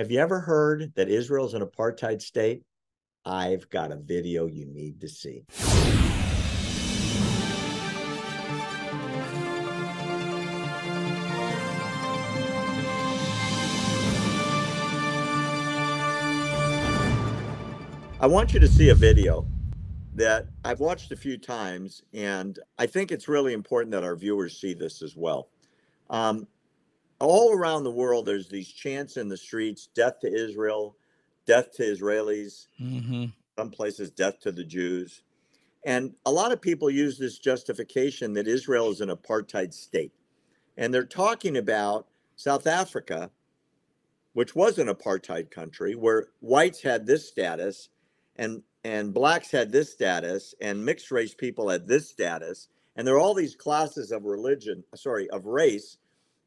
Have you ever heard that Israel's an apartheid state? I've got a video you need to see. I want you to see a video that I've watched a few times, and I think it's really important that our viewers see this as well. Um, all around the world, there's these chants in the streets death to Israel, death to Israelis, mm-hmm. some places, death to the Jews. And a lot of people use this justification that Israel is an apartheid state. And they're talking about South Africa, which was an apartheid country, where whites had this status and and blacks had this status and mixed race people had this status and there are all these classes of religion sorry of race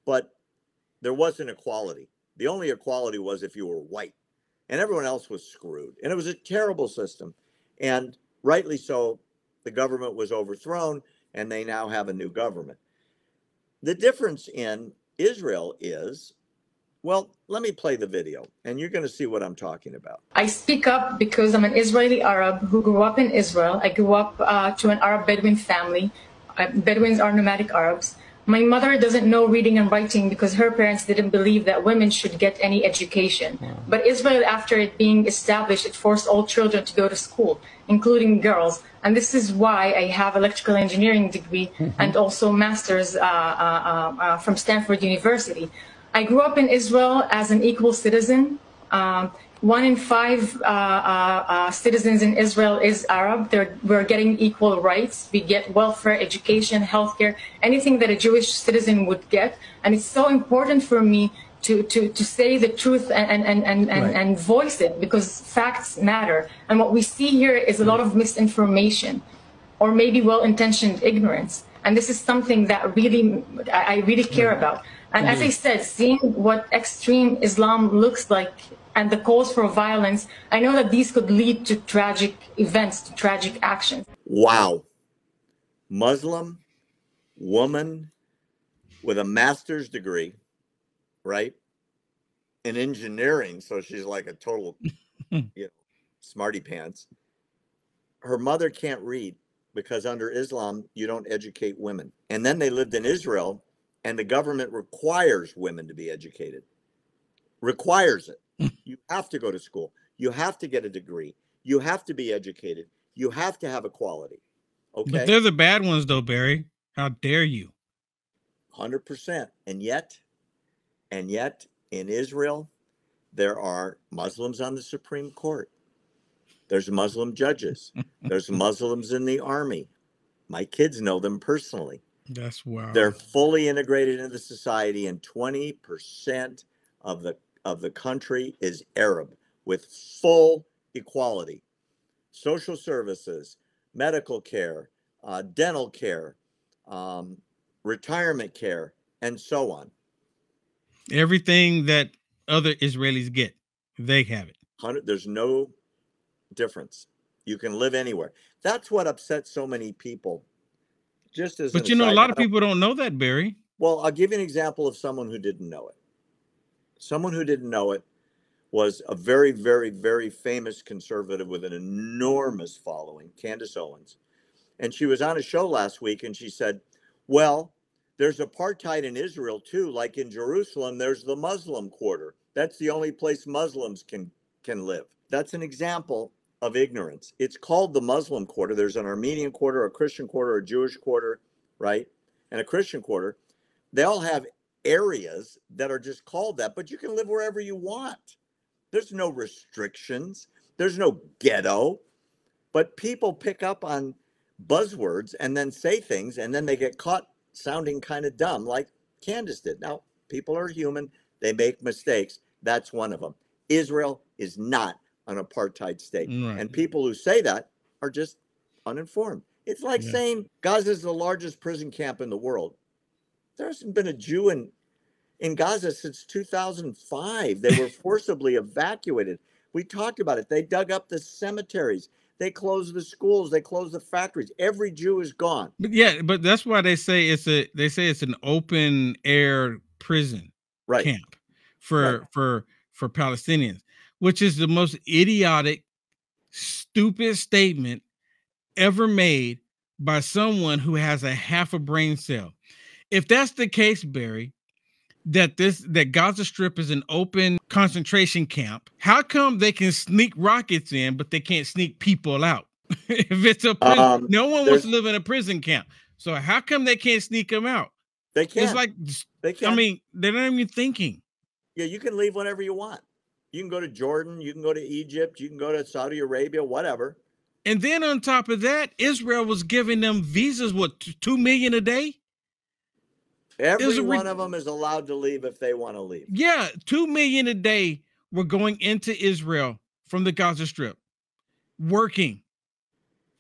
but there wasn't equality the only equality was if you were white and everyone else was screwed and it was a terrible system and rightly so the government was overthrown and they now have a new government the difference in israel is well, let me play the video and you're going to see what I'm talking about. I speak up because I'm an Israeli Arab who grew up in Israel. I grew up uh, to an Arab Bedouin family. Uh, Bedouins are nomadic Arabs. My mother doesn't know reading and writing because her parents didn't believe that women should get any education. Wow. But Israel, after it being established, it forced all children to go to school, including girls. And this is why I have electrical engineering degree mm-hmm. and also master's uh, uh, uh from Stanford University. I grew up in Israel as an equal citizen. Um, one in five uh, uh, uh, citizens in Israel is Arab. They're, we're getting equal rights. We get welfare, education, healthcare, anything that a Jewish citizen would get. And it's so important for me to, to, to say the truth and, and, and, and, right. and voice it because facts matter. And what we see here is a lot of misinformation or maybe well-intentioned ignorance. And this is something that really, I really care about. And as I said, seeing what extreme Islam looks like and the calls for violence, I know that these could lead to tragic events, to tragic actions. Wow. Muslim woman with a master's degree, right? In engineering. So she's like a total, you know, smarty pants. Her mother can't read because under Islam, you don't educate women. And then they lived in Israel and the government requires women to be educated requires it. You have to go to school. You have to get a degree. You have to be educated. You have to have equality okay but they're the bad ones though barry. How dare you? 100% and yet and yet in israel there are muslims on the supreme court. There's muslim judges. There's muslims in the army. My kids know them personally. That's wow. They're fully integrated into the society, and 20% of the of the country is Arab with full equality. Social services, medical care, uh, dental care, um, retirement care, and so on. Everything that other Israelis get, they have it. There's no difference. You can live anywhere. That's what upsets so many people just as but you know a lot of people don't know that barry well i'll give you an example of someone who didn't know it someone who didn't know it was a very very very famous conservative with an enormous following candace owens and she was on a show last week and she said well there's apartheid in israel too like in jerusalem there's the muslim quarter that's the only place muslims can can live that's an example of ignorance. It's called the Muslim quarter. There's an Armenian quarter, a Christian quarter, a Jewish quarter, right? And a Christian quarter. They all have areas that are just called that, but you can live wherever you want. There's no restrictions, there's no ghetto. But people pick up on buzzwords and then say things, and then they get caught sounding kind of dumb, like Candace did. Now, people are human, they make mistakes. That's one of them. Israel is not an apartheid state. Right. And people who say that are just uninformed. It's like yeah. saying Gaza is the largest prison camp in the world. There hasn't been a Jew in in Gaza since 2005. They were forcibly evacuated. We talked about it. They dug up the cemeteries. They closed the schools. They closed the factories. Every Jew is gone. But yeah, but that's why they say it's a they say it's an open air prison right. camp for right. for for Palestinians, which is the most idiotic, stupid statement ever made by someone who has a half a brain cell. If that's the case, Barry, that this that Gaza Strip is an open concentration camp, how come they can sneak rockets in but they can't sneak people out? if it's a prison, Um, no one wants to live in a prison camp. So how come they can't sneak them out? They can't. It's like they can't. I mean, they're not even thinking. yeah, you can leave whenever you want. You can go to Jordan. You can go to Egypt. You can go to Saudi Arabia. Whatever. And then on top of that, Israel was giving them visas, what, two million a day? Every a re- one of them is allowed to leave if they want to leave. Yeah, two million a day were going into Israel from the Gaza Strip, working.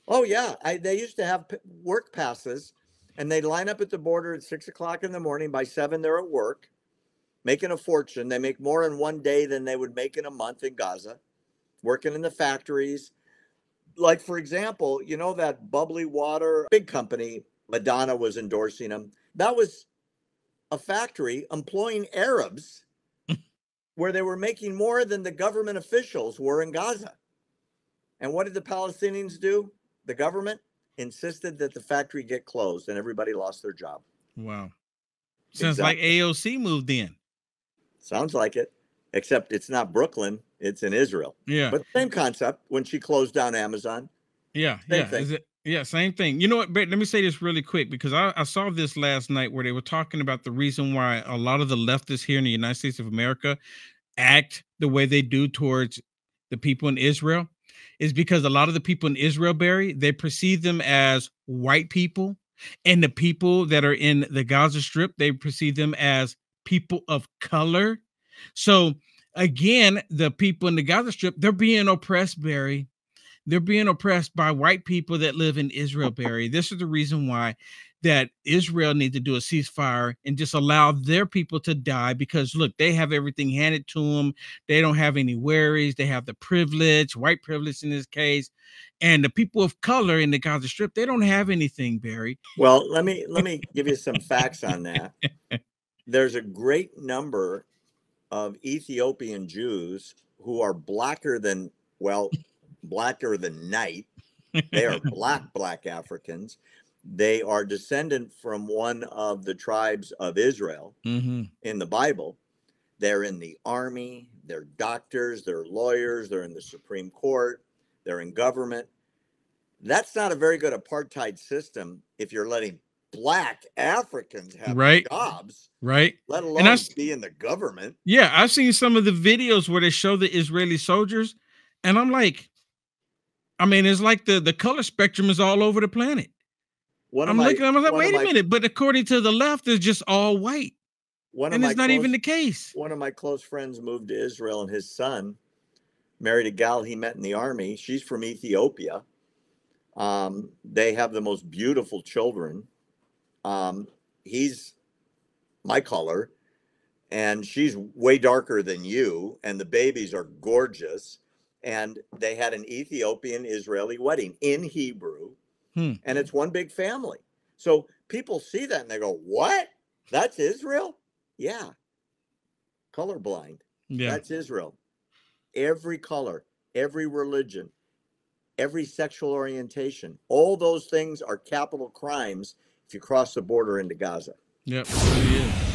Oh yeah, I, they used to have p- work passes, and they line up at the border at six o'clock in the morning. By seven, they're at work, making a fortune. They make more in one day than they would make in a month in Gaza, working in the factories. Like for example, you know that bubbly water big company Madonna was endorsing them. That was a factory employing Arabs, where they were making more than the government officials were in Gaza. And what did the Palestinians do? The government insisted that the factory get closed and everybody lost their job. Wow. Sounds like AOC moved in. Sounds like it, except it's not Brooklyn, it's in Israel. Yeah. But same concept when she closed down Amazon. Yeah, Same yeah, thing. is it, yeah, same thing. You know what? But let me say this really quick because I, I saw this last night where they were talking about the reason why a lot of the leftists here in the United States of America act the way they do towards the people in Israel is because a lot of the people in Israel, Barry, they perceive them as white people, and the people that are in the Gaza Strip, they perceive them as people of color. So again, the people in the Gaza Strip, they're being oppressed, Barry they're being oppressed by white people that live in Israel, Barry. This is the reason why that Israel needs to do a ceasefire and just allow their people to die because look, they have everything handed to them. They don't have any worries. They have the privilege, white privilege in this case. And the people of color in the Gaza Strip, they don't have anything, Barry. Well, let me let me give you some facts on that. There's a great number of Ethiopian Jews who are blacker than well, blacker than night. They are black black Africans. They are descendant from one of the tribes of Israel hmm in the Bible. They're in the army, they're doctors, they're lawyers, they're in the Supreme Court, they're in government. That's not a very good apartheid system if you're letting black Africans have Right. jobs, Right? let alone that's- be in the government. Yeah, I've seen some of the videos where they show the Israeli soldiers, and I'm like, I mean, it's like the the color spectrum is all over the planet. One I'm my, looking, I'm like, wait a my- minute, but according to the left, it's just all white, One and it's not even close- the case. one of my close friends moved to Israel and his son married a gal he met in the army. She's from Ethiopia. Um, they have the most beautiful children. Um, he's my color, and she's way darker than you, and the babies are gorgeous. And they had an Ethiopian Israeli wedding in Hebrew, Hmm. and it's one big family. So people see that and they go, What? That's Israel? Yeah. Colorblind. Yeah, That's Israel. Every color, every religion, every sexual orientation, all those things are capital crimes if you cross the border into Gaza. yep, it really is.